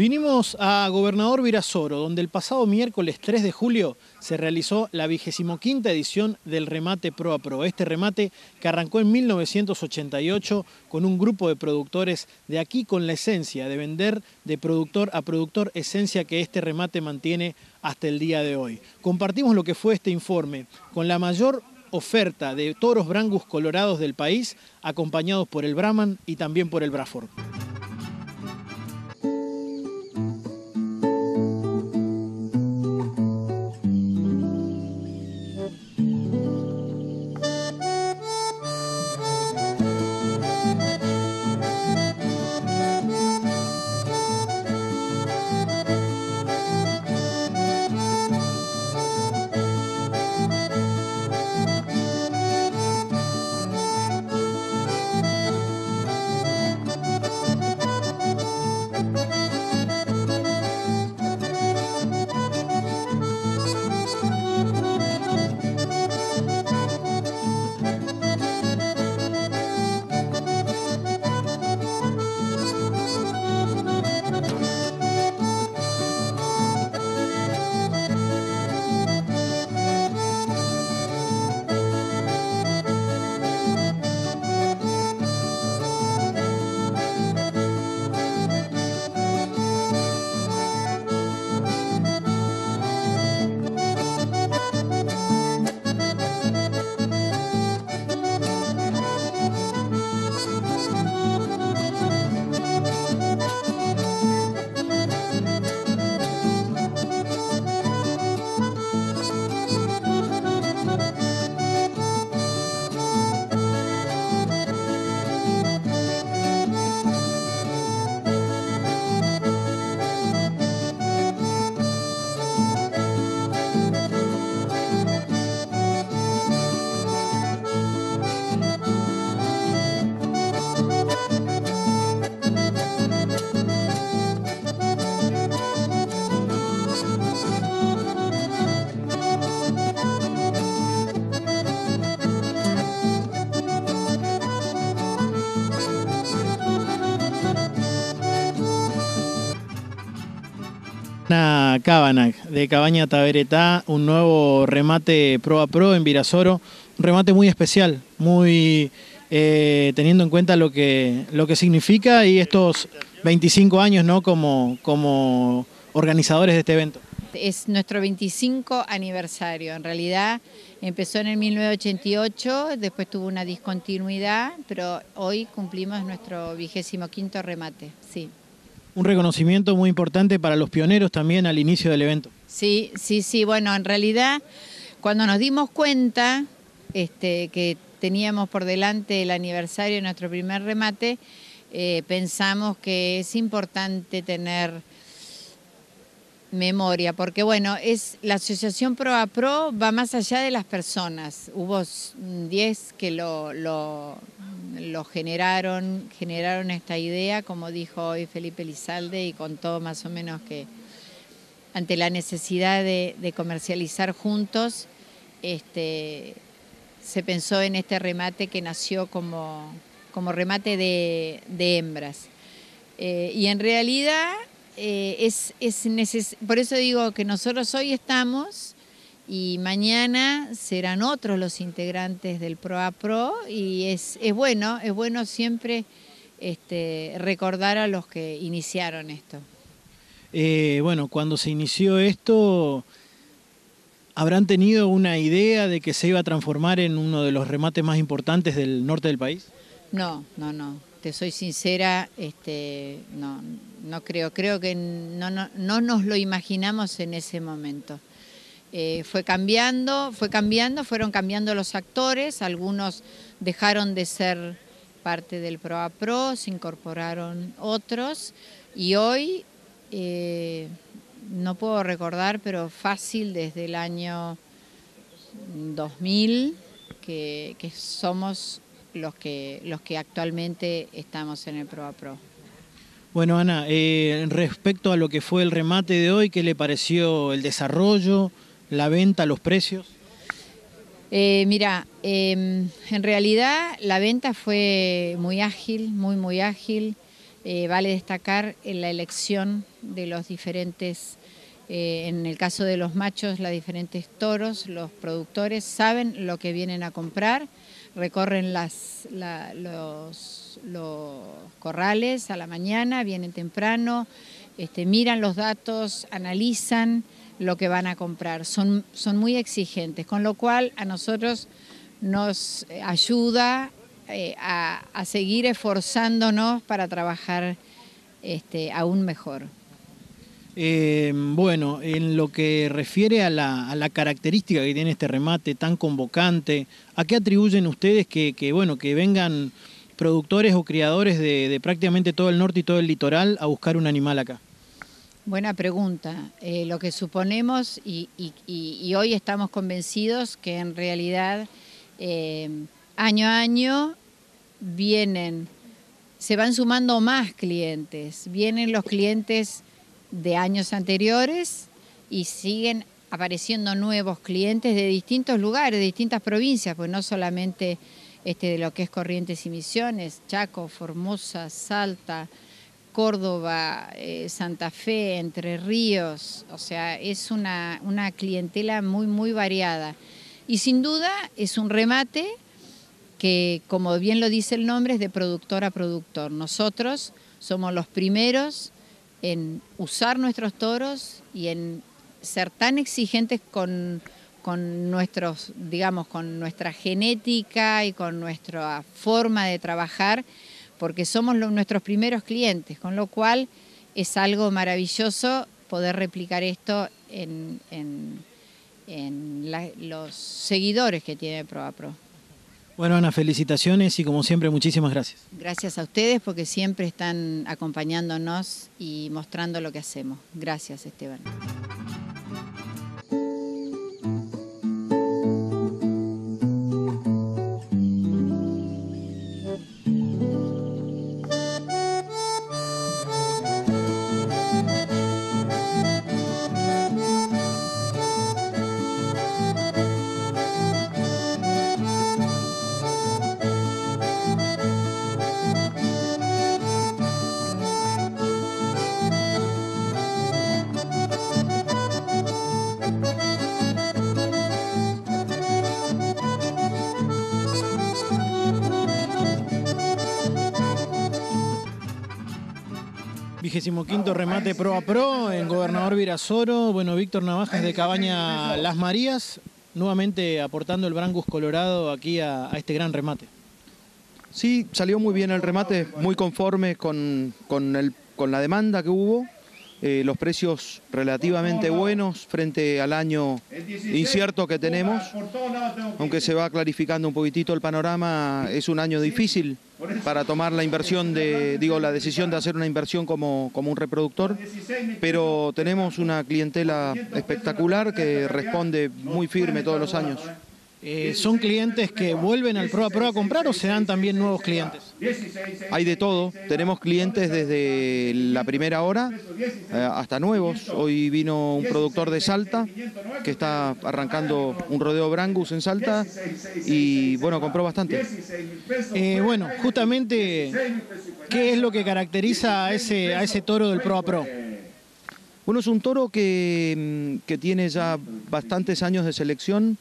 Vinimos a Gobernador Virasoro, donde el pasado miércoles 3 de julio se realizó la 25 edición del remate Pro a Pro. Este remate que arrancó en 1988 con un grupo de productores de aquí con la esencia de vender de productor a productor, esencia que este remate mantiene hasta el día de hoy. Compartimos lo que fue este informe con la mayor oferta de toros brangus colorados del país, acompañados por el Brahman y también por el Braford. Cabanac de Cabaña Taberetá, un nuevo remate pro a pro en Virasoro, un remate muy especial, muy eh, teniendo en cuenta lo que, lo que significa y estos 25 años ¿no? como, como organizadores de este evento. Es nuestro 25 aniversario, en realidad empezó en el 1988, después tuvo una discontinuidad, pero hoy cumplimos nuestro vigésimo quinto remate, sí un reconocimiento muy importante para los pioneros también al inicio del evento. Sí, sí, sí. Bueno, en realidad, cuando nos dimos cuenta este, que teníamos por delante el aniversario de nuestro primer remate, eh, pensamos que es importante tener memoria, porque bueno, es la asociación Pro a Pro va más allá de las personas. Hubo 10 que lo, lo, generaron, generaron esta idea, como dijo hoy Felipe Lizalde, y contó más o menos que ante la necesidad de, comercializar juntos, este, se pensó en este remate que nació como, como remate de, hembras. Eh, y en realidad eh, es, es por eso digo que nosotros hoy estamos y mañana serán otros los integrantes del PROA Pro y es, es bueno, es bueno siempre este, recordar a los que iniciaron esto. Eh, bueno, cuando se inició esto, ¿habrán tenido una idea de que se iba a transformar en uno de los remates más importantes del norte del país? No, no, no. Te soy sincera, este, no, no creo, creo que no, no, nos lo imaginamos en ese momento. Eh, fue cambiando, fue cambiando, fueron cambiando los actores, algunos dejaron de ser parte del Pro Pro, se incorporaron otros y hoy, eh, no puedo recordar, pero fácil desde el año 2000 que, que somos los que, los que actualmente estamos en el Pro a Pro. Bueno, Ana, eh, respecto a lo que fue el remate de hoy, ¿qué le pareció el desarrollo, la venta, los precios? Eh, mira, em, en realidad la venta fue muy ágil, muy, muy ágil. Eh, vale destacar en la elección de los diferentes, eh, en el caso de los machos, los diferentes toros, los productores saben lo que vienen a comprar, recorren las, los, corrales a la mañana, vienen temprano, este, miran los datos, analizan lo que van a comprar. Son, son muy exigentes, con lo cual a nosotros nos ayuda eh, a, seguir esforzándonos para trabajar este, aún mejor. Eh, bueno, en lo que refiere a la, característica que tiene este remate tan convocante, ¿a qué atribuyen ustedes que, bueno, que vengan productores o criadores de, prácticamente todo el norte y todo el litoral a buscar un animal acá? Buena pregunta. Eh, lo que suponemos y, hoy estamos convencidos que en realidad año a año vienen, se van sumando más clientes, vienen los clientes de años anteriores y siguen apareciendo nuevos clientes de distintos lugares, de distintas provincias, pues no solamente este, de lo que es Corrientes y Misiones, Chaco, Formosa, Salta, Córdoba, eh, Santa Fe, Entre Ríos, o sea, es una, una clientela muy, muy variada. Y sin duda es un remate que, como bien lo dice el nombre, es de productor a productor. Nosotros somos los primeros en usar nuestros toros y en ser tan exigentes con, nuestros, digamos, con nuestra genética y con nuestra forma de trabajar, porque somos nuestros primeros clientes, con lo cual es algo maravilloso poder replicar esto en, los seguidores que tiene ProAPro. Bueno, Ana, felicitaciones y como siempre, muchísimas gracias. Gracias a ustedes porque siempre están acompañándonos y mostrando lo que hacemos. Gracias, Esteban. Vigésimo quinto remate pro a pro en Gobernador Virasoro. Bueno, Víctor Navajas de Cabaña Las Marías, nuevamente aportando el Brangus Colorado aquí a, este gran remate. Sí, salió muy bien el remate, muy conforme con, con, con la demanda que hubo. Eh, los precios relativamente buenos frente al año incierto que tenemos, aunque se va clarificando un poquitito el panorama, es un año difícil para tomar la inversión de, digo, la decisión de hacer una inversión como, como un reproductor, pero tenemos una clientela espectacular que responde muy firme todos los años. Eh, ¿Son clientes que vuelven al Pro a Pro a comprar o se dan también nuevos clientes? Hay de todo. Tenemos clientes desde la primera hora eh, hasta nuevos. Hoy vino un productor de Salta que está arrancando un rodeo Brangus en Salta y bueno, compró bastante. Eh, bueno, justamente, ¿qué es lo que caracteriza a ese, a ese toro del Pro a Pro? Bueno, es un toro que, mm, que tiene ya bastantes años de selección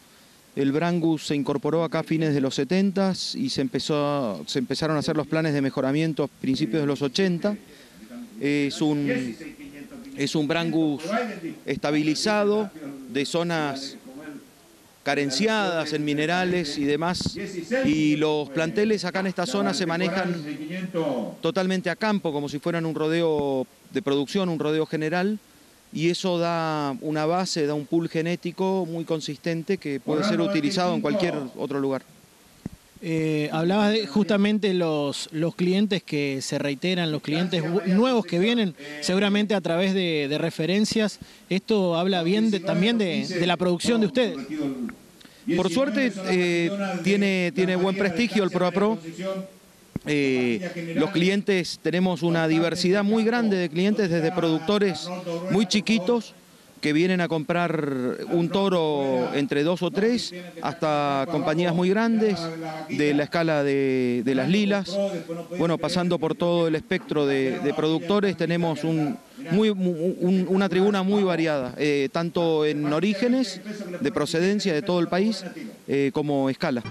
el Brangus se incorporó acá a fines de los 70 y se, empezó, se empezaron a hacer los planes de mejoramiento a principios de los 80. Es un, es un Brangus estabilizado de zonas carenciadas en minerales y demás. Y los planteles acá en esta zona se manejan totalmente a campo, como si fueran un rodeo de producción, un rodeo general y eso da una base, da un pool genético muy consistente que puede ser utilizado en cualquier otro lugar. Eh, hablabas de justamente los, los clientes que se reiteran, los clientes nuevos que vienen, seguramente a través de, referencias. Esto habla bien de, también de, la producción de ustedes. Por suerte eh, tiene, tiene buen prestigio el ProAPro. Eh, los clientes, tenemos una diversidad muy grande de clientes, desde productores muy chiquitos que vienen a comprar un toro entre dos o tres, hasta compañías muy grandes, de la escala de, las lilas. Bueno, pasando por todo el espectro de, productores, tenemos una tribuna muy variada, eh, tanto en orígenes, de procedencia de todo el país, eh, como escala.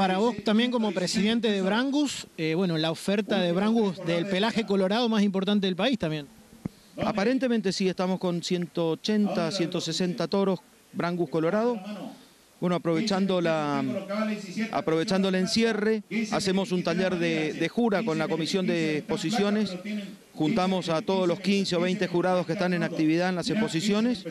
Para vos también como presidente de Brangus, eh, bueno, la oferta de Brangus del pelaje colorado más importante del país también. Aparentemente sí, estamos con 180, 160 toros Brangus colorado. Bueno, aprovechando, la, aprovechando el encierre, hacemos un taller de, jura con la comisión de exposiciones. Juntamos a todos los 15 o 20 jurados que están en actividad en las exposiciones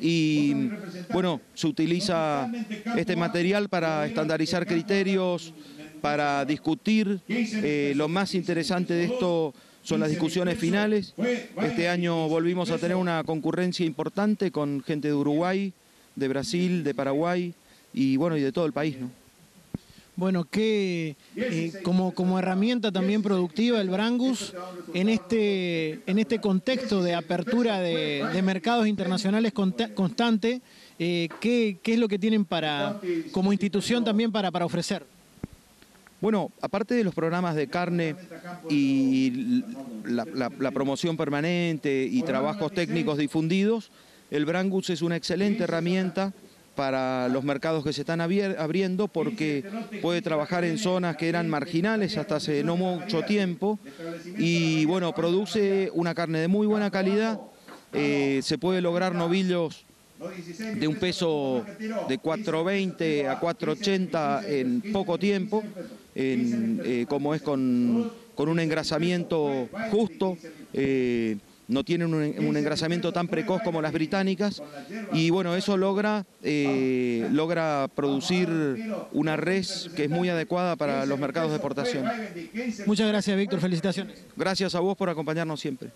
y bueno, se utiliza este material para estandarizar criterios, para discutir. Eh, lo más interesante de esto son las discusiones finales. Este año volvimos a tener una concurrencia importante con gente de Uruguay, de Brasil, de Paraguay y bueno, y de todo el país, ¿no? Bueno, que eh, como, como herramienta también productiva el Brangus en este, en este contexto de apertura de, mercados internacionales constante, eh, ¿qué, es lo que tienen para, como institución también para, para ofrecer? Bueno, aparte de los programas de carne y la promoción permanente y trabajos técnicos difundidos, el Brangus es una excelente herramienta para los mercados que se están abriendo porque puede trabajar en zonas que eran marginales hasta hace no mucho tiempo y bueno, produce una carne de muy buena calidad, eh, se puede lograr novillos de un peso de 4.20 a 4.80 en poco tiempo, eh, como es con, un engrasamiento justo. Eh, no tienen un, engrasamiento tan precoz como las británicas y bueno, eso logra, eh, logra producir una res que es muy adecuada para los mercados de exportación. Muchas gracias Víctor, felicitaciones. Gracias a vos por acompañarnos siempre.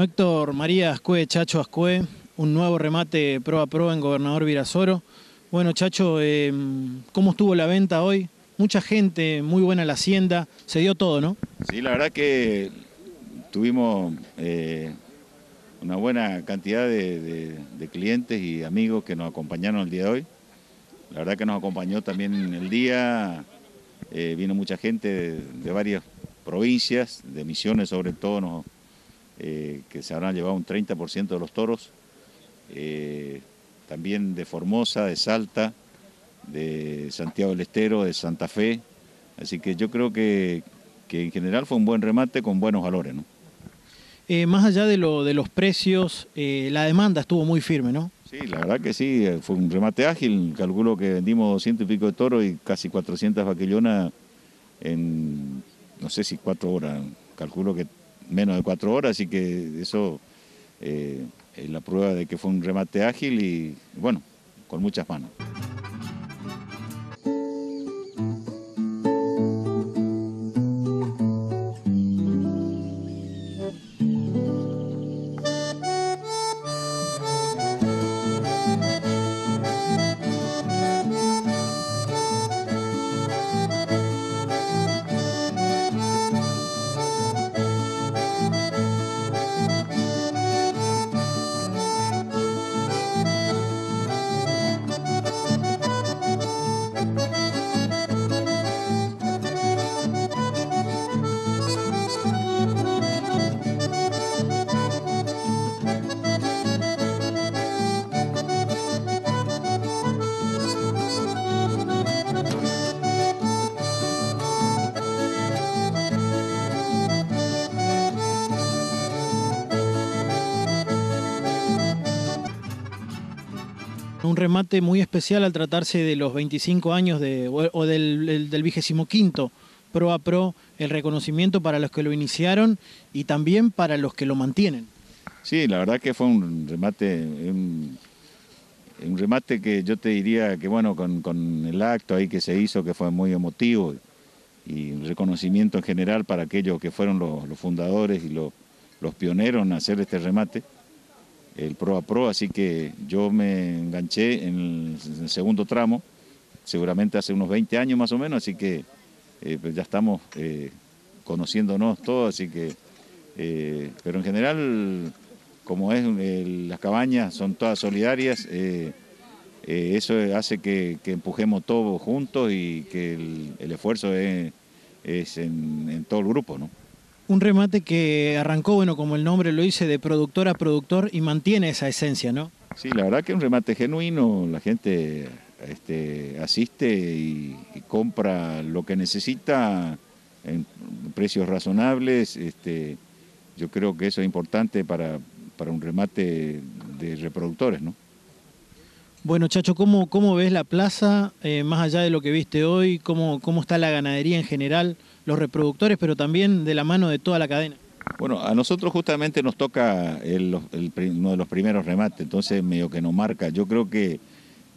Héctor María Ascue, Chacho Ascue, un nuevo remate pro a pro en Gobernador Virasoro. Bueno, Chacho, eh, ¿cómo estuvo la venta hoy? Mucha gente, muy buena la hacienda, se dio todo, ¿no? Sí, la verdad que tuvimos eh, una buena cantidad de, clientes y amigos que nos acompañaron el día de hoy. La verdad que nos acompañó también el día, eh, vino mucha gente de, de varias provincias, de Misiones sobre todo, nos eh, que se habrán llevado un 30% de los toros, eh, también de Formosa, de Salta, de Santiago del Estero, de Santa Fe, así que yo creo que, en general fue un buen remate con buenos valores. ¿no? Eh, más allá de, lo, de los precios, la demanda estuvo muy firme, ¿no? Sí, la verdad que sí, fue un remate ágil, calculo que vendimos 200 y pico de toros y casi 400 vaquillonas en, no sé si cuatro horas, calculo que menos de cuatro horas, así que eso eh, es la prueba de que fue un remate ágil y bueno, con muchas manos. Un remate muy especial al tratarse de los 25 años de, o, del, del, vigésimo quinto Pro a Pro, el reconocimiento para los que lo iniciaron y también para los que lo mantienen. Sí, la verdad que fue un remate, un, remate que yo te diría que bueno, con, el acto ahí que se hizo, que fue muy emotivo y un reconocimiento en general para aquellos que fueron los, fundadores y los, los pioneros en hacer este remate el Pro a Pro, así que yo me enganché en el, segundo tramo, seguramente hace unos 20 años más o menos, así que eh, pues ya estamos eh, conociéndonos todos, así que, eh, pero en general, como es las cabañas son todas solidarias, eso hace que, empujemos todos juntos y que el, esfuerzo es, en, en todo el grupo, ¿no? Un remate que arrancó, bueno, como el nombre lo dice, de productor a productor y mantiene esa esencia, ¿no? Sí, la verdad que es un remate genuino, la gente este, asiste y, compra lo que necesita en precios razonables. Este, yo creo que eso es importante para, para un remate de reproductores, ¿no? Bueno, Chacho, ¿cómo, cómo ves la plaza, eh, más allá de lo que viste hoy? ¿Cómo, ¿Cómo está la ganadería en general? los reproductores, pero también de la mano de toda la cadena. Bueno, a nosotros justamente nos toca uno de los primeros remates, entonces medio que nos marca. Yo creo que,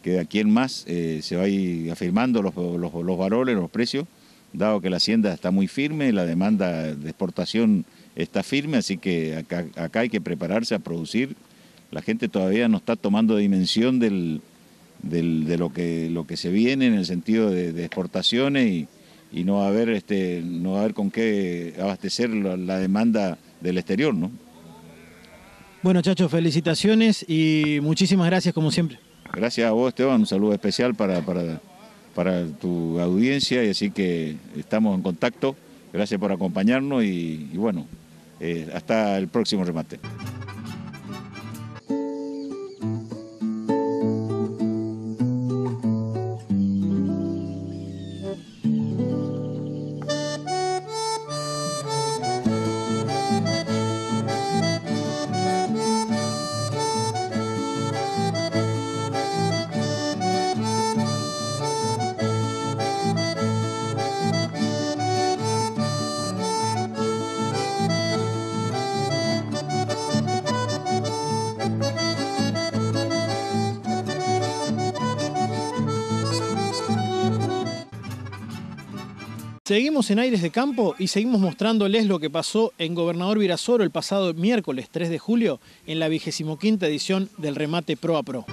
que de aquí en más eh, se va a ir afirmando los, los, valores, los precios, dado que la hacienda está muy firme, la demanda de exportación está firme, así que acá, acá hay que prepararse a producir. La gente todavía no está tomando dimensión del, de lo que, lo que se viene en el sentido de, de exportaciones y y no va a haber este no va a haber con qué abastecer la, demanda del exterior, ¿no? Bueno, Chacho, felicitaciones y muchísimas gracias como siempre. Gracias a vos, Esteban, un saludo especial para, para, tu audiencia y así que estamos en contacto. Gracias por acompañarnos y, bueno, eh, hasta el próximo remate. Seguimos en Aires de Campo y seguimos mostrándoles lo que pasó en Gobernador Virasoro el pasado miércoles 3 de julio en la 25 edición del remate Pro a Pro.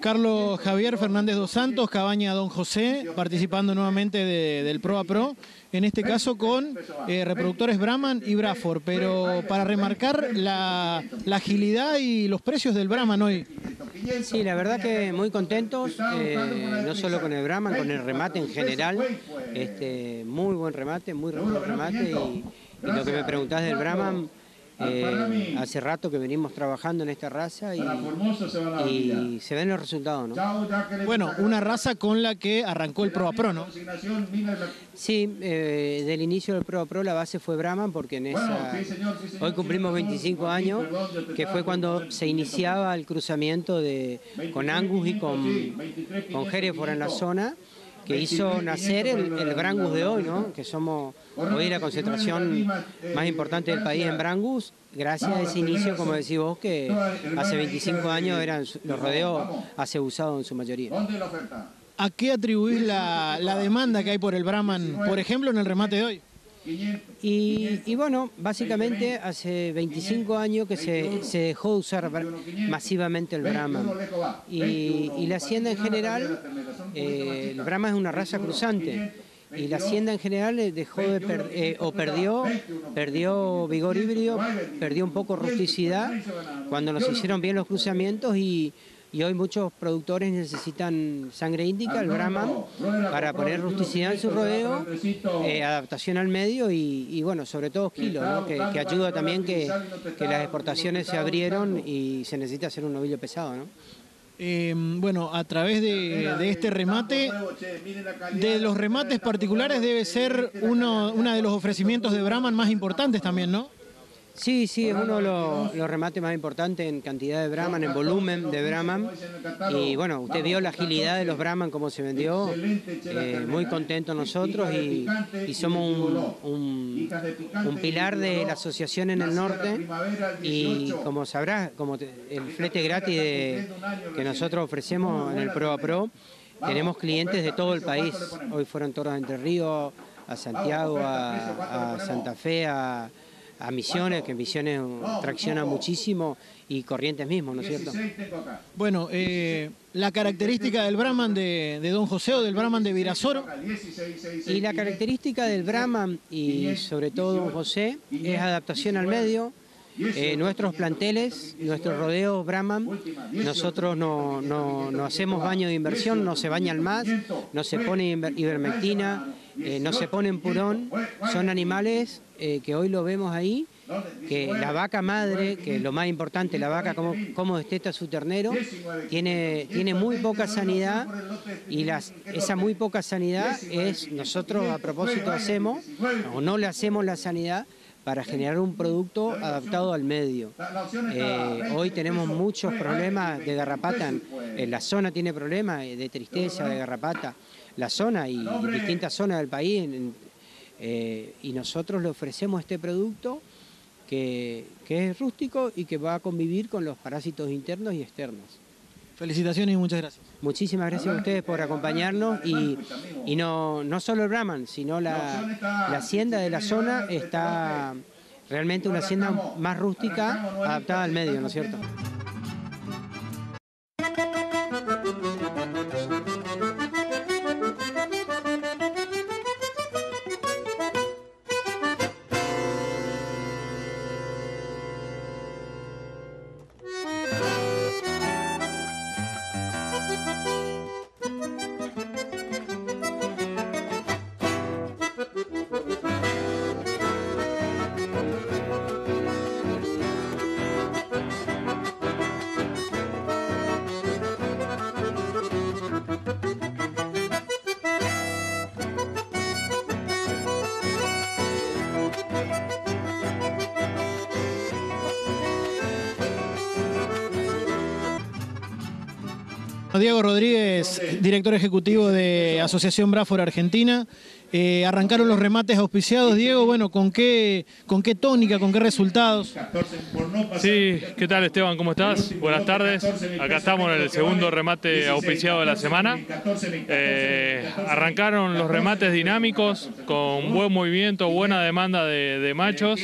Carlos Javier Fernández dos Santos, Cabaña Don José, participando nuevamente del Pro a Pro, en este caso con eh, reproductores Brahman y Braford, pero para remarcar la, agilidad y los precios del Brahman hoy. Sí, la verdad que muy contentos, eh, no solo con el Brahman, con el remate en general, este, muy buen remate, muy buen remate y, y lo que me preguntás del Brahman eh, hace rato que venimos trabajando en esta raza y, se ven los resultados, ¿no? Bueno, una raza con la que arrancó el Pro a Pro, ¿no? Sí, eh, del inicio del Pro a Pro la base fue Brahman porque en esa... Hoy cumplimos 25 años, que fue cuando se iniciaba el cruzamiento de, con Angus y con, con Hereford en la zona que hizo nacer el, el, Brangus de hoy, ¿no? que somos hoy la concentración más importante del país en Brangus, gracias a ese inicio, como decís vos, que hace 25 años eran los rodeos hace usados en su mayoría. ¿A qué atribuís la, la demanda que hay por el Brahman, por ejemplo, en el remate de hoy? Y, bueno, básicamente hace 25 años que se, dejó de usar masivamente el Brahman. Y, la hacienda en general, eh, el Brahma es una raza cruzante. Y la hacienda en general dejó de eh, o perdió, perdió vigor híbrido, perdió un poco rusticidad cuando nos hicieron bien los cruzamientos y, y hoy muchos productores necesitan sangre índica, el Brahman, para poner rusticidad en su rodeo, eh, adaptación al medio y, bueno, sobre todo kilos, que, ayuda también que, las exportaciones se abrieron y se necesita hacer un novillo pesado. ¿no? Eh, bueno, a través de, este remate, de los remates particulares debe ser uno, uno de los ofrecimientos de Brahman más importantes también, ¿no? Sí, sí, es uno de los, remates más importantes en cantidad de Brahman, en volumen de Brahman. Y bueno, usted vio la agilidad de los Brahman, cómo se vendió. Eh, muy contentos nosotros y, somos un, pilar de la asociación en el norte. Y como sabrás, como el flete gratis que nosotros ofrecemos en el Pro a Pro, tenemos clientes de todo el país. Hoy fueron todos a Entre Ríos, a Santiago, a Santa Fe, a a Misiones, que Misiones tracciona muchísimo, y Corrientes mismo, ¿no es cierto? Bueno, eh, la característica del Brahman de, Don José o del Brahman de Virasoro. Y la característica del Brahman y sobre todo Don José es adaptación al medio, eh, nuestros planteles, nuestros rodeos Brahman, nosotros no, no, hacemos baño de inversión, no se bañan más, no se pone ivermectina, eh, no se pone en purón, son animales eh, que hoy lo vemos ahí, que la vaca madre, que lo más importante, la vaca como, como desteta su ternero, tiene, tiene muy poca sanidad y las, esa muy poca sanidad es, nosotros a propósito hacemos, o no le hacemos la sanidad, para generar un producto adaptado al medio. Eh, hoy tenemos muchos problemas de garrapata, en la zona tiene problemas de tristeza, de garrapata, la zona y distintas zonas del país, eh, y nosotros le ofrecemos este producto que, que es rústico y que va a convivir con los parásitos internos y externos. Felicitaciones y muchas gracias. Muchísimas gracias a ustedes por acompañarnos y, y no, no solo el Brahman, sino la, la hacienda de la zona está realmente una hacienda más rústica adaptada al medio, ¿no es cierto? Diego Rodríguez, director ejecutivo de Asociación Brafor Argentina. Eh, arrancaron los remates auspiciados, Diego, bueno, ¿con qué, ¿con qué tónica, con qué resultados? Sí, ¿qué tal Esteban? ¿Cómo estás? Buenas tardes. Acá estamos en el segundo remate auspiciado de la semana. Eh, arrancaron los remates dinámicos con buen movimiento, buena demanda de, de machos.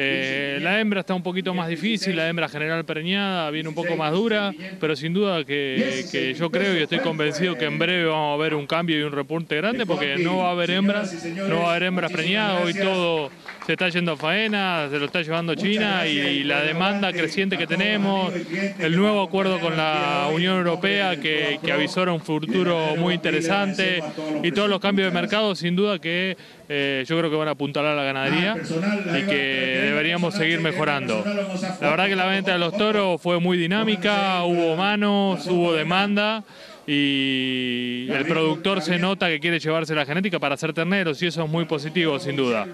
Eh, la hembra está un poquito más difícil, la hembra general preñada viene un poco más dura, pero sin duda que, yo creo y estoy convencido que en breve vamos a ver un cambio y un repunte grande porque no va a haber hembras, no va a haber hembras preñadas, hoy todo se está yendo a faena, se lo está llevando China y, la demanda creciente que tenemos, el nuevo acuerdo con la Unión Europea que, que avisora un futuro muy interesante y todos los cambios de mercado sin duda que eh, yo creo que van a apuntar a la ganadería y que deberíamos seguir mejorando. La verdad que la venta de los toros fue muy dinámica, hubo manos, hubo demanda y el productor se nota que quiere llevarse la genética para hacer terneros y eso es muy positivo sin duda.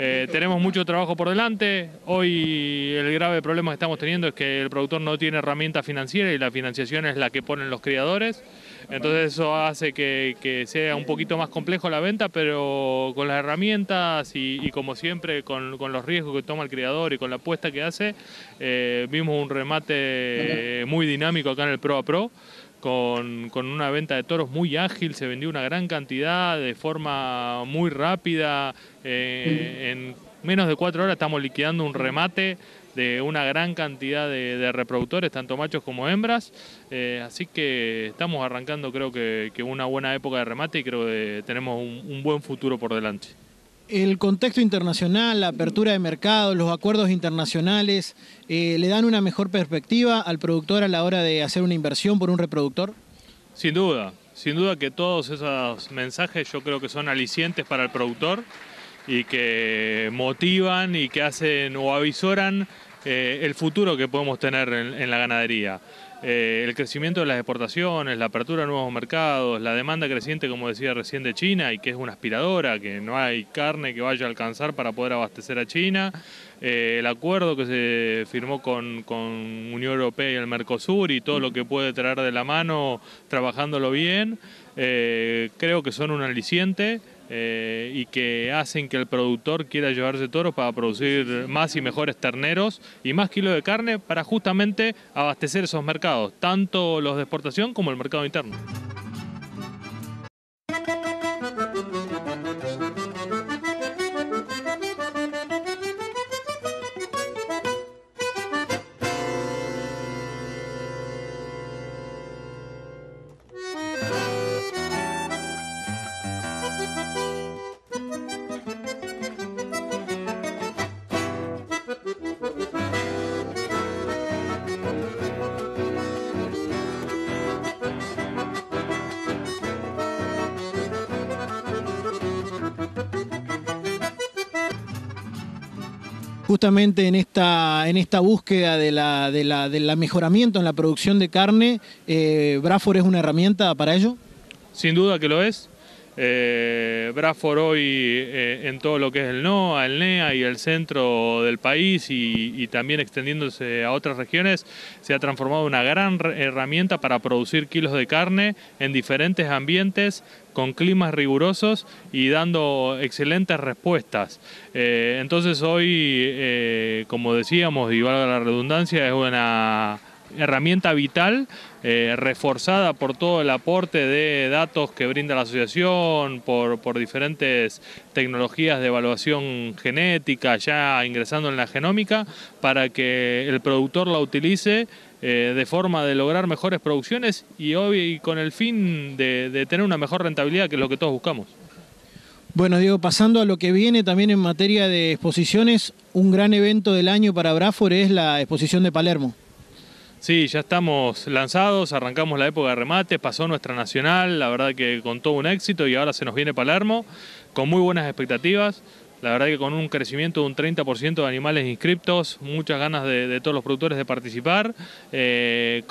Eh, tenemos mucho trabajo por delante. Hoy el grave problema que estamos teniendo es que el productor no tiene herramienta financiera y la financiación es la que ponen los criadores. Entonces eso hace que, sea un poquito más complejo la venta, pero con las herramientas y, como siempre con, los riesgos que toma el criador y con la apuesta que hace, eh, vimos un remate muy dinámico acá en el Pro a Pro. Con, una venta de toros muy ágil, se vendió una gran cantidad de forma muy rápida. Eh, en menos de cuatro horas estamos liquidando un remate de una gran cantidad de, reproductores, tanto machos como hembras. Eh, así que estamos arrancando creo que, una buena época de remate y creo que tenemos un, buen futuro por delante. El contexto internacional, la apertura de mercado, los acuerdos internacionales, eh, ¿le dan una mejor perspectiva al productor a la hora de hacer una inversión por un reproductor? Sin duda, sin duda que todos esos mensajes yo creo que son alicientes para el productor y que motivan y que hacen o avisoran eh, el futuro que podemos tener en, la ganadería. Eh, el crecimiento de las exportaciones, la apertura de nuevos mercados, la demanda creciente, como decía recién, de China y que es una aspiradora, que no hay carne que vaya a alcanzar para poder abastecer a China, eh, el acuerdo que se firmó con, con, Unión Europea y el Mercosur y todo lo que puede traer de la mano trabajándolo bien, creo que son un aliciente. Eh, y que hacen que el productor quiera llevarse toros para producir más y mejores terneros y más kilos de carne para justamente abastecer esos mercados, tanto los de exportación como el mercado interno. Justamente en esta, en esta búsqueda de la, de la, mejoramiento en la producción de carne, eh, ¿Brafor es una herramienta para ello? Sin duda que lo es. Eh, hoy eh, en todo lo que es el NOA, el NEA y el centro del país y, también extendiéndose a otras regiones, se ha transformado en una gran herramienta para producir kilos de carne en diferentes ambientes con climas rigurosos y dando excelentes respuestas. Eh, entonces hoy, como decíamos, y valga la redundancia, es una herramienta vital, eh, reforzada por todo el aporte de datos que brinda la asociación, por, por, diferentes tecnologías de evaluación genética, ya ingresando en la genómica, para que el productor la utilice eh, de forma de lograr mejores producciones y hoy con el fin de, de tener una mejor rentabilidad, que es lo que todos buscamos. Bueno, Diego, pasando a lo que viene también en materia de exposiciones, un gran evento del año para Brafor es la exposición de Palermo. Sí, ya estamos lanzados, arrancamos la época de remate, pasó nuestra nacional, la verdad que con todo un éxito y ahora se nos viene Palermo, con muy buenas expectativas. La verdad que con un crecimiento de un 30% de animales inscriptos, muchas ganas de, todos los productores de participar, eh,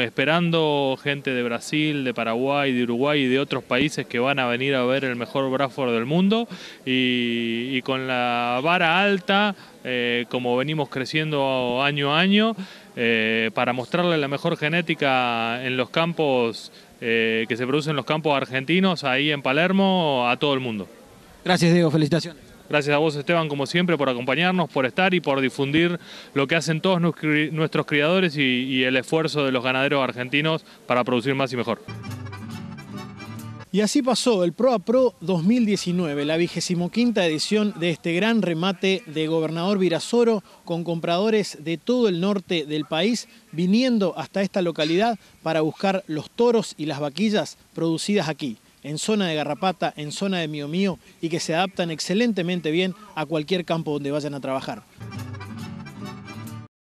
esperando gente de Brasil, de Paraguay, de Uruguay y de otros países que van a venir a ver el mejor Bradford del mundo y, con la vara alta, eh, como venimos creciendo año a año, eh, para mostrarle la mejor genética en los campos que se producen en los campos argentinos, ahí en Palermo, a todo el mundo. Gracias Diego, felicitaciones. Gracias a vos Esteban, como siempre, por acompañarnos, por estar y por difundir lo que hacen todos nuestros criadores y, el esfuerzo de los ganaderos argentinos para producir más y mejor. Y así pasó el Pro a Pro 2019, la vigésimo quinta edición de este gran remate de Gobernador Virasoro con compradores de todo el norte del país viniendo hasta esta localidad para buscar los toros y las vaquillas producidas aquí, en zona de Garrapata, en zona de Mío Mío y que se adaptan excelentemente bien a cualquier campo donde vayan a trabajar.